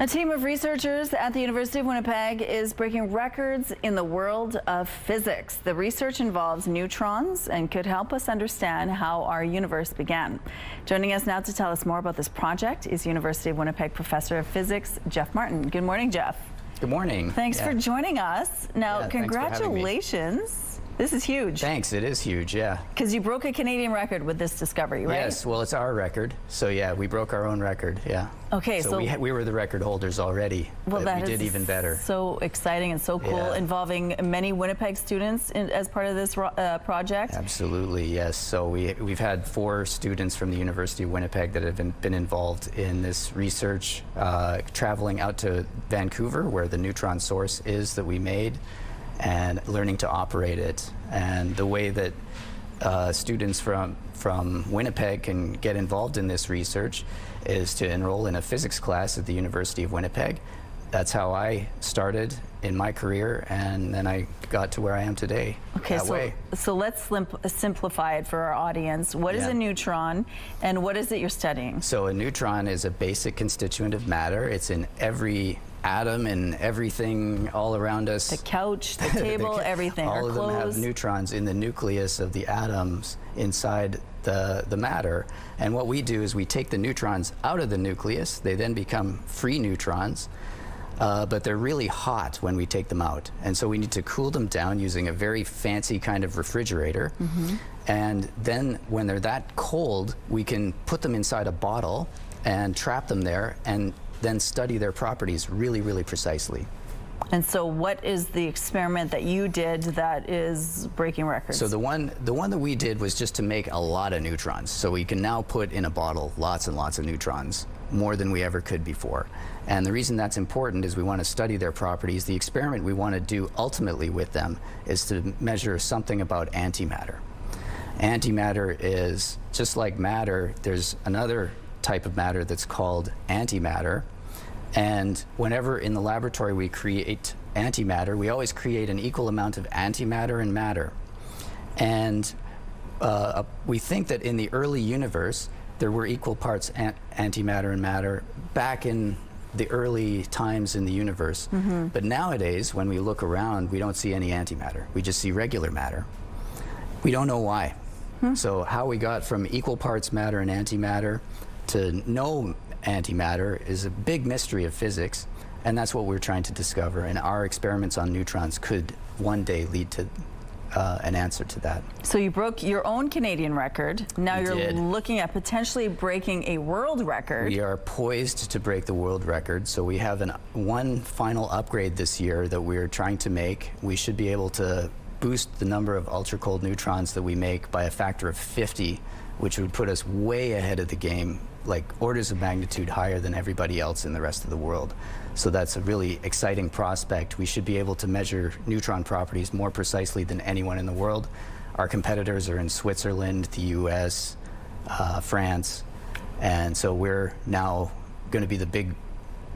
A team of researchers at the University of Winnipeg is breaking records in the world of physics. The research involves neutrons and could help us understand how our universe began. Joining us now to tell us more about this project is University of Winnipeg Professor of Physics, Jeff Martin. Good morning, Jeff. Good morning. Thanks yeah. for joining us. Now, yeah, congratulations. This is huge. Thanks. It is huge, yeah. Because you broke a Canadian record with this discovery, right? Yes. Well, it's our record. So, yeah, we broke our own record, yeah. Okay, so, so we, we were the record holders already. Well, that we did even better. So exciting and so cool, yeah. involving many Winnipeg students in, as part of this uh, project. Absolutely, yes. So we we've had four students from the University of Winnipeg that have been, been involved in this research, uh, traveling out to Vancouver, where the neutron source is that we made and learning to operate it. And the way that uh, students from, from Winnipeg can get involved in this research is to enroll in a physics class at the University of Winnipeg. That's how I started in my career, and then I got to where I am today. Okay, so, way. so let's simplify it for our audience. What yeah. is a neutron, and what is it you're studying? So a neutron is a basic constituent of matter. It's in every atom and everything all around us. The couch, the table, the, everything. All of clothes. them have neutrons in the nucleus of the atoms inside the, the matter. And what we do is we take the neutrons out of the nucleus. They then become free neutrons. Uh, but they're really hot when we take them out. And so we need to cool them down using a very fancy kind of refrigerator. Mm -hmm. And then when they're that cold, we can put them inside a bottle and trap them there and then study their properties really, really precisely. And so what is the experiment that you did that is breaking records? So the one the one that we did was just to make a lot of neutrons. So we can now put in a bottle lots and lots of neutrons, more than we ever could before. And the reason that's important is we want to study their properties. The experiment we want to do ultimately with them is to measure something about antimatter. Antimatter is just like matter, there's another type of matter that's called antimatter. And whenever in the laboratory we create antimatter, we always create an equal amount of antimatter and matter. And uh, we think that in the early universe, there were equal parts an antimatter and matter back in the early times in the universe. Mm -hmm. But nowadays, when we look around, we don't see any antimatter. We just see regular matter. We don't know why. Hmm. So how we got from equal parts matter and antimatter to no antimatter is a big mystery of physics, and that's what we're trying to discover. And our experiments on neutrons could one day lead to uh, an answer to that. So you broke your own Canadian record. Now we you're did. looking at potentially breaking a world record. We are poised to break the world record. So we have an, one final upgrade this year that we're trying to make. We should be able to boost the number of ultra cold neutrons that we make by a factor of 50, which would put us way ahead of the game like orders of magnitude higher than everybody else in the rest of the world. So that's a really exciting prospect. We should be able to measure neutron properties more precisely than anyone in the world. Our competitors are in Switzerland, the US, uh, France, and so we're now going to be the big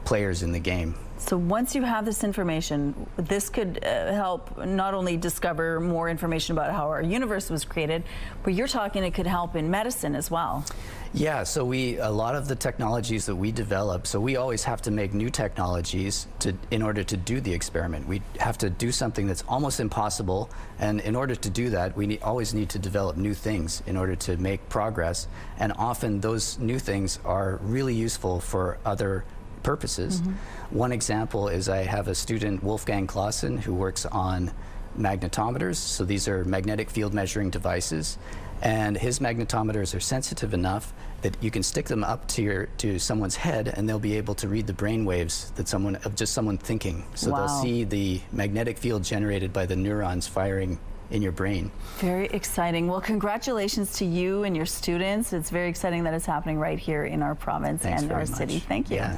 players in the game. So once you have this information, this could uh, help not only discover more information about how our universe was created, but you're talking it could help in medicine as well. Yeah, so we a lot of the technologies that we develop, so we always have to make new technologies to in order to do the experiment. We have to do something that's almost impossible, and in order to do that, we need, always need to develop new things in order to make progress. And often those new things are really useful for other purposes. Mm -hmm. One example is I have a student, Wolfgang Klassen, who works on magnetometers. So these are magnetic field measuring devices. And his magnetometers are sensitive enough that you can stick them up to your to someone's head and they'll be able to read the brain waves that someone of just someone thinking. So wow. they'll see the magnetic field generated by the neurons firing in your brain. Very exciting. Well, congratulations to you and your students. It's very exciting that it's happening right here in our province Thanks and our much. city. Thank you. Yeah.